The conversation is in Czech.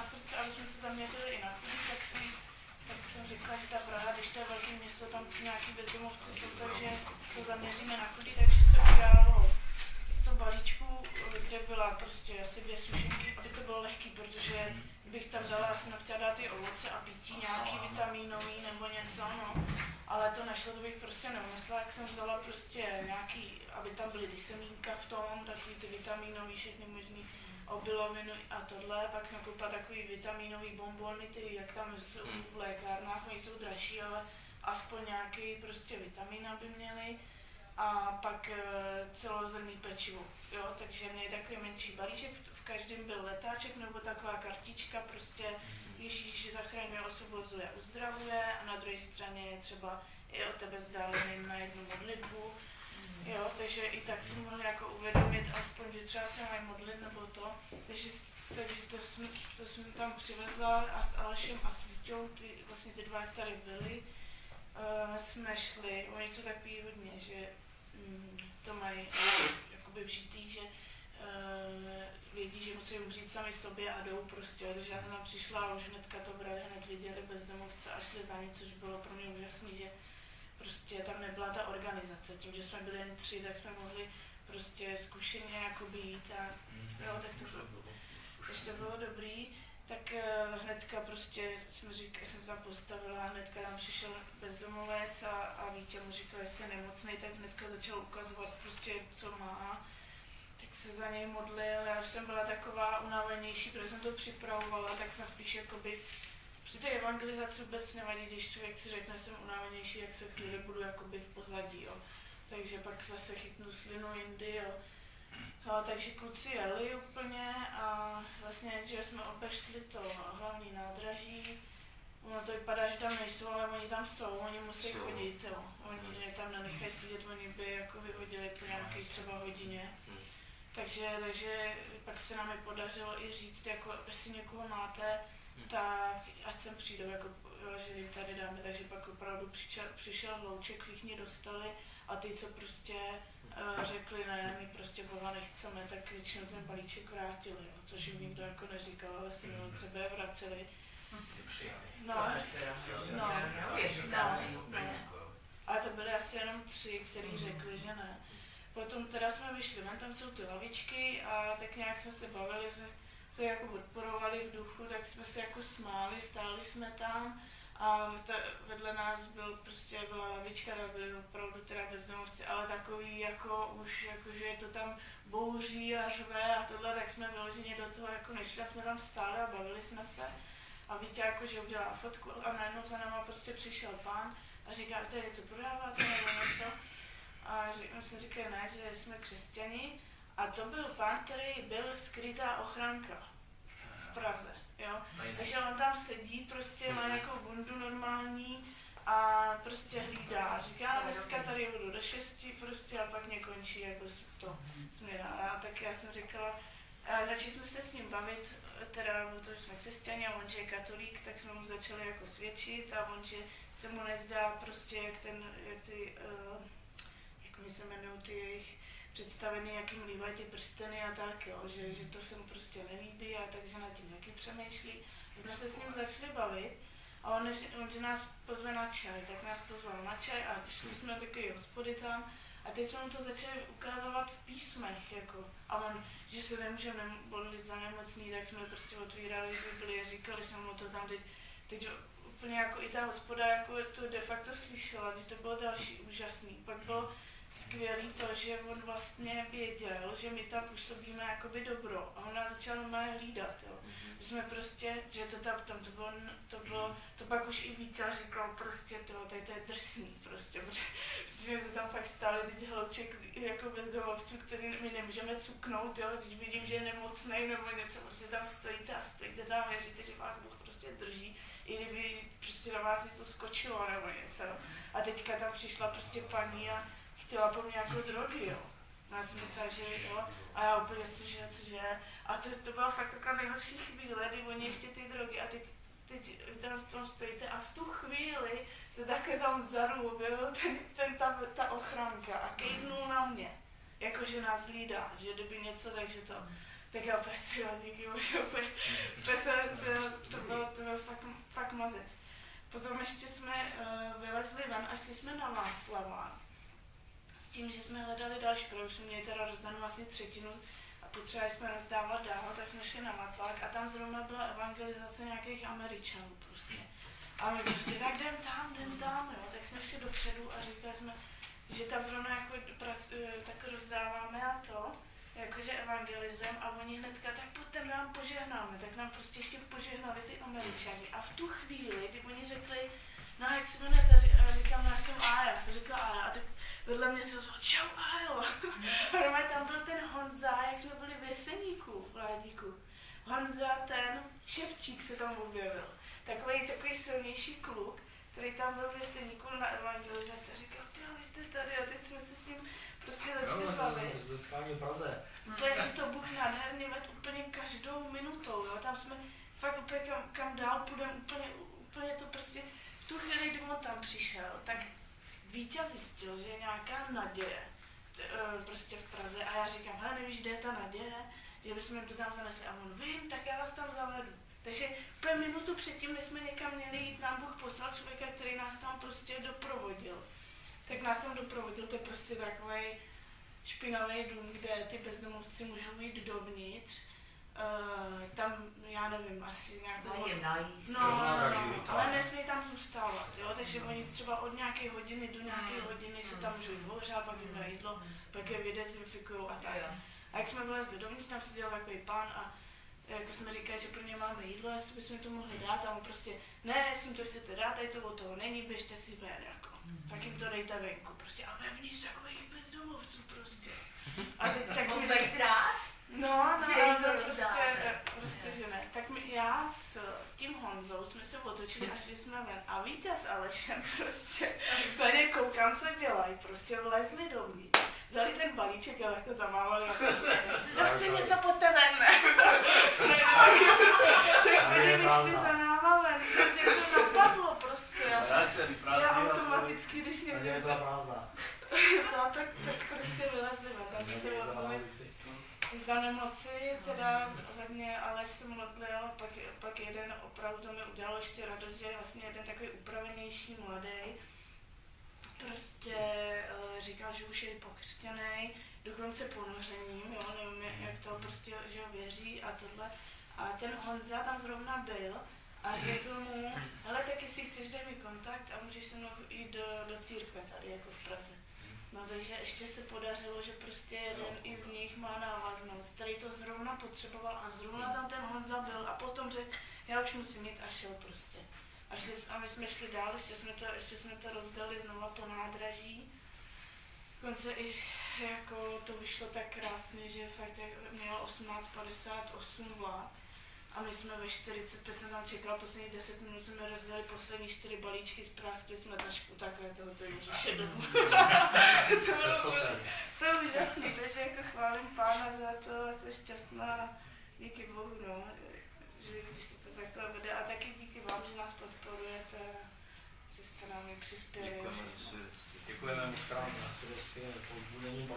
na srdce, aby jsme se zaměřili i na chudí, tak jsem, tak jsem řekla, že ta Praha, když to je velké město, tam nějaký bezdomovci jsou, takže to zaměříme na chudí, takže se udělalo z toho balíčku, kde byla prostě asi dvě sušenky, aby to bylo lehký, protože bych tam dala, já jsem chtěla dát i ovoce a pití, nějaký vitaminový nebo něco, no. Ale to nešlo, to bych prostě neumyslela, jak jsem vzala prostě nějaký, aby tam byly ty semínka v tom, takový ty vitaminový, všechny možný obiloviny a tohle, pak jsem koupila takový vitaminový bonbony, ty, jak tam jsou v lékárnách, oni jsou dražší, ale aspoň nějaký prostě vitamin aby měli a pak e, celozrnný pečivo. Jo? Takže měli takový menší balíček, v, v každém byl letáček nebo taková kartička, prostě Ježíš zachraňuje, osvobozuje, uzdravuje a na druhé straně je třeba i od tebe vzdálený na jednu modlitbu. Jo, takže i tak si mohl jako uvědomit, aspoň, že třeba se mají modlit nebo to. Takže, takže to, jsme, to jsme tam přivezla a s Alešem a s Vítou, ty, vlastně ty dva, které byly, uh, jsme šli, oni jsou takový hodně, že um, to mají jakoby vžitý, že uh, vědí, že musí umřít sami sobě a jdou prostě. Takže já jsem tam přišla a už hnedka to brali, hned viděli bezdomovce a šli za ní, což bylo pro mě úžasné, že prostě tam nebyla ta organizace. Tím, že jsme byli jen tři, tak jsme mohli prostě zkušeně jako být a jo, tak to bylo, takže to bylo dobrý. Tak uh, hnedka prostě jsme říkali, jsem se tam postavila, hnedka tam přišel bezdomovec a, a Vítě mu říkal, jestli je nemocný, tak hnedka začal ukazovat prostě, co má tak se za něj modlil. Já už jsem byla taková unavenější, protože jsem to připravovala, tak jsem spíš jakoby při té evangelizaci vůbec nevadí, když člověk si řekne, jsem unavenější, jak se chvíli budu jakoby v pozadí, jo. Takže pak zase chytnu slinu jindy, jo. No, takže kluci jeli úplně a vlastně, že jsme obešli to hlavní nádraží, Ono to vypadá, že tam nejsou, ale oni tam jsou, oni musí chodit, jo. Oni že tam nenechají sedět, oni by jako vyhodili po nějaké třeba hodině. Hmm. Takže, takže pak se nám i podařilo i říct, jako, jestli někoho máte, tak ať sem přijdou, jako, že jim tady dáme, takže pak opravdu přišel, přišel hlouček, všichni dostali a ty, co prostě uh, řekli, ne, my prostě Boha nechceme, tak většinou ten balíček vrátili, jo, což jim nikdo jako neříkal, ale si od sebe vraceli. No, no, no, no, ale to byly asi jenom tři, kteří řekli, že ne. Potom teda jsme vyšli ven, tam jsou ty lavičky a tak nějak jsme se bavili, jsme se jako podporovali v duchu, tak jsme se jako smáli, stáli jsme tam a ta, vedle nás byl prostě byla lavička, tam byly opravdu teda bezdomovci, ale takový jako už, jako že to tam bouří a řve a tohle, tak jsme vyloženě do toho jako nešli, jsme tam stáli a bavili jsme se. A víte, jako, že udělá fotku a najednou za náma prostě přišel pán a říká, tady něco prodáváte nebo něco. A my jsme říkali, ne, že jsme křesťani. A to byl pán, který byl skrytá ochránka v Praze. Jo? Takže on tam sedí, prostě má nějakou bundu normální a prostě hlídá. Říká, dneska tady budu do šesti prostě a pak mě končí jako to směra. A tak já jsem říkala, a začali jsme se s ním bavit, teda, protože jsme křesťani a on, že je katolík, tak jsme mu začali jako svědčit a on, že se mu nezdá prostě, jak ten, jak ty, uh, jak mi se jmenují ty jejich představený, jak jim líbají ty prsteny a tak, jo, že, že to se mu prostě nelíbí a takže na tím taky přemýšlí. Tak jsme se s ním začali bavit a on, on že nás pozve na čaj, tak nás pozval na čaj a šli jsme do takové hospody tam a teď jsme mu to začali ukázat v písmech, jako, a on, že se nemůžeme modlit za nemocný, tak jsme prostě otvírali Bibli a říkali jsme mu to tam teď, teď úplně jako i ta hospoda jako to de facto slyšela, že to bylo další úžasný. Pak bylo skvělý to, že on vlastně věděl, že my tam působíme jakoby dobro a on nás začal normálně hlídat, jo. Mm-hmm. jsme prostě, že to tam, tam to bylo, to bylo, to pak už i víc říkal prostě to, tady to je drsný prostě, protože, protože se tam fakt stáli teď hlouček jako bezdomovců, který my nemůžeme cuknout, jo, když vidím, že je nemocný nebo něco, prostě tam stojíte a stojíte tam, věříte, že vás Bůh prostě drží, i kdyby prostě na vás něco skočilo nebo něco. A teďka tam přišla prostě paní a chtěla po mně jako drogy, jo. A já jsem myslela, že jo, a já úplně cože, cože. A to, to byla fakt taková nejhorší chvíle, kdy oni ještě ty drogy a teď, teď tam, tam stojíte a v tu chvíli se takhle tam vzadu objevil ten, ten, ta, ta ochranka a kejvnul na mě, jakože nás hlídá, že kdyby něco, takže to. Tak já opět, jo, díky bože, úplně, úplně to, to, to, bylo, to bylo fakt, fakt mazec. Potom ještě jsme uh, vylezli ven a šli jsme na Václava. Tím, že jsme hledali další, protože jsme měli teda rozdanou asi třetinu a potřebovali jsme rozdávat dál, tak jsme šli na Václavák a tam zrovna byla evangelizace nějakých Američanů prostě. A my prostě, tak jdem tam, jdem tam, jo. Tak jsme šli dopředu a říkali jsme, že tam zrovna jako prac, eh, tak rozdáváme a to, jakože evangelizujeme a oni hnedka, tak pojďte, nám požehnáme, tak nám prostě ještě požehnali ty američani. A v tu chvíli, kdy oni řekli, no jak se jmenujete, a říkám, no já jsem Aja, já jsem řekla Aja, a tak vedle mě se ozval, čau Ajo. A tam byl ten Honza, jak jsme byli v Jeseníku, v Ládíku. Honza, ten Ševčík se tam objevil. Takový, takový silnější kluk, který tam byl v Jeseníku na evangelizaci. Říkal, ty vy jste tady a teď jsme se s ním prostě začali Jo, bavit. Dotkání v Praze. Úplně si to Bůh nádherně ved úplně každou minutou, jo. Tam jsme fakt úplně kam, kam dál půjdeme, úplně, úplně to prostě, tu chvíli, kdy on tam přišel, tak vítěz zjistil, že je nějaká naděje eh, prostě v Praze a já říkám, hele, nevíš, kde je ta naděje, že bychom jim to tam zanesli a on, vím, tak já vás tam zavedu. Takže úplně minutu předtím, než jsme někam měli jít, nám Bůh poslal člověka, který nás tam prostě doprovodil. Tak nás tam doprovodil, to je prostě takový špinavý dům, kde ty bezdomovci můžou jít dovnitř. Uh, tam, já nevím, asi nějakou... Dají jim najíst. No, no, no, no, ale nesmí tam zůstávat, jo, takže oni třeba od nějaké hodiny do nějaké Mm. hodiny se tam můžou ohřát, pak jim dají jídlo, pak je vydezinfikují a tak. Jo. A jak jsme vylezli dovnitř, tam seděl takový pán a jako jsme říkali, že pro ně máme jídlo, jestli bychom to mohli dát a on prostě, ne, jestli jim to chcete dát, tady to od toho není, běžte si ven, jako. Tak jim to dejte venku, prostě, a vevnitř takových bezdomovců prostě. A teď, tak my? No, no, Že jim to no, prostě, eh, prostě, že ne. Tak my, já s tím Honzou jsme se otočili a šli jsme ven. A Vítě s Alešem prostě, tady koukám, co dělají, prostě vlezli dovnitř. Vzali ten balíček a jako zamávali a prostě, kdo chce něco pod ven? tak oni vyšli za náma ven, takže to napadlo prostě. Já, automaticky, když někdo byla prázdná. no, tak, tak prostě vylezli ven. Takže byla na odmluvili. Za nemoci, teda hodně, ale se modlil, pak, pak jeden opravdu mi udělalo ještě radost, že vlastně jeden takový upravenější mladý, prostě uh, říkal, že už je pokřtěný, dokonce ponořením, jo, nevím, jak to prostě, že věří a tohle. A ten Honza tam zrovna byl a řekl mu, hele, tak jestli chceš, dej mi kontakt a můžeš se mnou jít do, do církve tady, jako v Praze. No takže ještě se podařilo, že prostě jeden i z nich má návaznost, který to zrovna potřeboval a zrovna tam ten Honza byl a potom řekl, já už musím jít a šel prostě. A, šli, a my jsme šli dál, ještě jsme to, ještě jsme to rozdali znova po nádraží. Dokonce i jako to vyšlo tak krásně, že fakt mělo 18.58 vlak. A my jsme ve 45 jsem tam čekala posledních 10 minut, jsme rozdali poslední 4 balíčky, spráskli jsme tašku takhle tohoto Ježíše domů. to bylo to je úžasný, takže jako chválím pána za to a jsem šťastná. Díky Bohu, no, že když se to takhle vede a taky díky vám, že nás podporujete, že jste nám i přispěli. Děkujeme. Děkujeme moc krát za svědectví, povzbuzení.